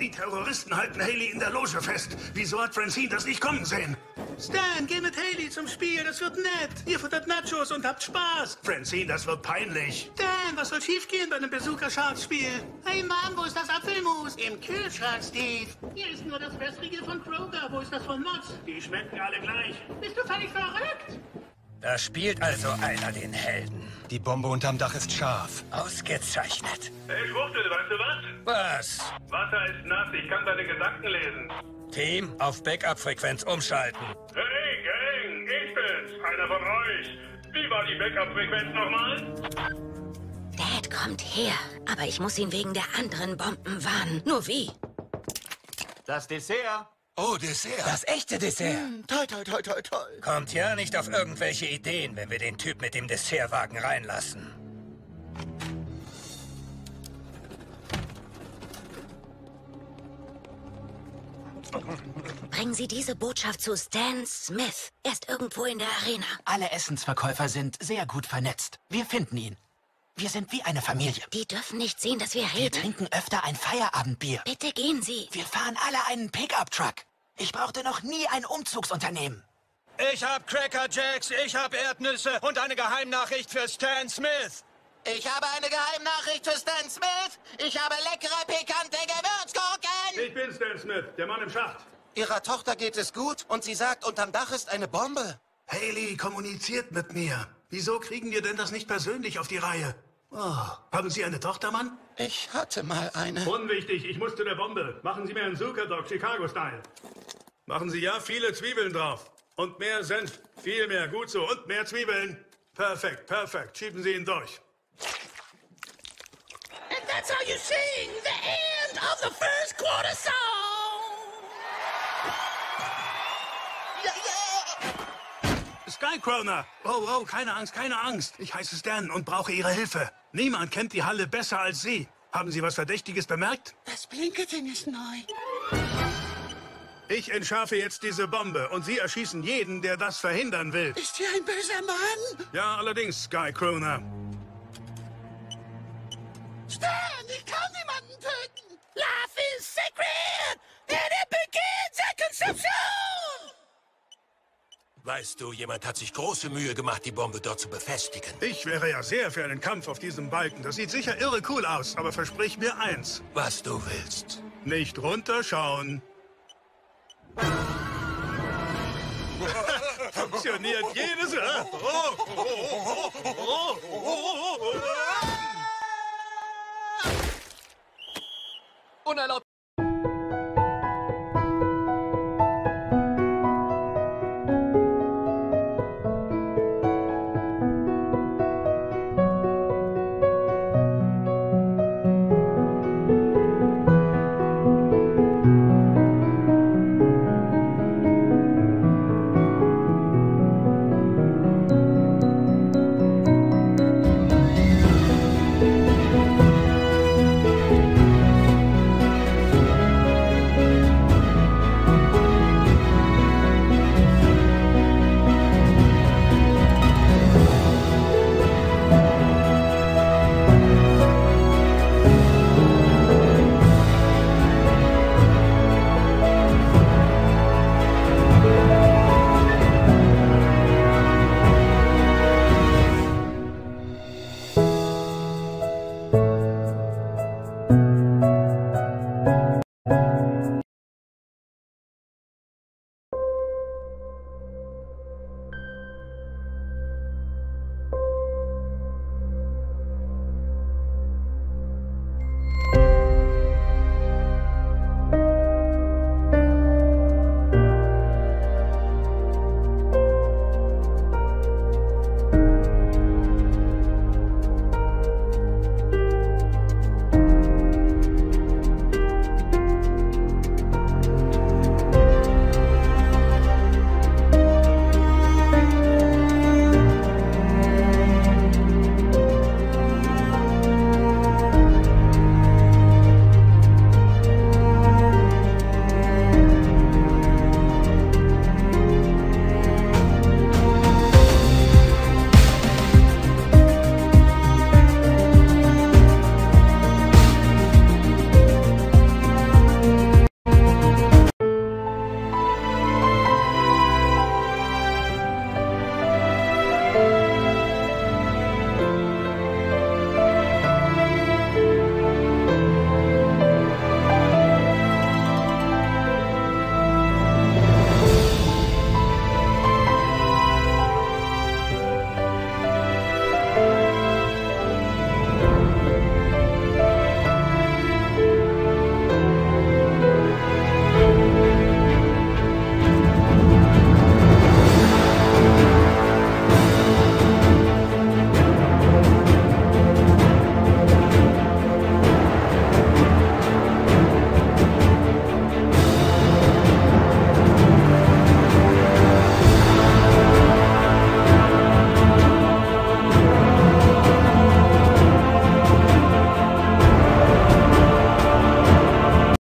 Die Terroristen halten Haley in der Loge fest. Wieso hat Francine das nicht kommen sehen? Stan, geh mit Haley zum Spiel. Das wird nett. Ihr futtert Nachos und habt Spaß. Francine, das wird peinlich. Stan, was soll schiefgehen bei einem Bazooka-Sharks-Spiel? Hey Mann, wo ist das Apfelmus? Im Kühlschrank, Steve. Hier ist nur das wässrige von Kroger. Wo ist das von Mods? Die schmecken alle gleich. Bist du völlig verrückt? Da spielt also einer den Helden. Die Bombe unterm Dach ist scharf. Ausgezeichnet. Hey, Schwuchtel, weißt du was? Was? Wasser ist nass. Ich kann deine Gedanken lesen. Team, auf Backup-Frequenz umschalten. Hey, Gang, ich bin's. Einer von euch. Wie war die Backup-Frequenz nochmal? Dad kommt her, aber ich muss ihn wegen der anderen Bomben warnen. Nur wie? Das Dessert. Oh, Dessert. Das echte Dessert. Toll, toll, toll, toll, toll. Kommt ja nicht auf irgendwelche Ideen, wenn wir den Typ mit dem Dessertwagen reinlassen. Bringen Sie diese Botschaft zu Stan Smith. Er ist irgendwo in der Arena. Alle Essensverkäufer sind sehr gut vernetzt. Wir finden ihn. Wir sind wie eine Familie. Die dürfen nicht sehen, dass wir Wir reden. trinken öfter ein Feierabendbier. Bitte gehen Sie. Wir fahren alle einen Pickup-Truck. Ich brauchte noch nie ein Umzugsunternehmen. Ich hab Cracker Jacks, ich hab Erdnüsse und eine Geheimnachricht für Stan Smith. Ich habe eine Geheimnachricht für Stan Smith. Ich habe leckere, pikante Gewürzgurken. Ich bin Stan Smith, der Mann im Schacht. Ihrer Tochter geht es gut und sie sagt, unterm Dach ist eine Bombe. Haley kommuniziert mit mir. Wieso kriegen wir denn das nicht persönlich auf die Reihe? Oh, haben Sie eine Tochter, Mann? Ich hatte mal eine. Unwichtig, ich muss zu der Bombe. Machen Sie mir einen Zucker Dog Chicago-Style. Machen Sie ja viele Zwiebeln drauf. Und mehr Senf. Viel mehr, gut so. Und mehr Zwiebeln. Perfekt, perfekt. Schieben Sie ihn durch. And that's how you sing the end of the first quarter song. Ja, ja. Skycroner! Oh, oh, keine Angst, keine Angst. Ich heiße Stan und brauche Ihre Hilfe. Niemand kennt die Halle besser als Sie. Haben Sie was Verdächtiges bemerkt? Das Blinkerton ist neu. Ich entschärfe jetzt diese Bombe und Sie erschießen jeden, der das verhindern will. Ist hier ein böser Mann? Ja, allerdings, Skycroner. Weißt du, jemand hat sich große Mühe gemacht, die Bombe dort zu befestigen. Ich wäre ja sehr für einen Kampf auf diesem Balken. Das sieht sicher irre cool aus, aber versprich mir eins. Was du willst. Nicht runterschauen. Funktioniert jedes... Mal. Oh, oh, oh, oh, oh, oh, oh. Unerlaubt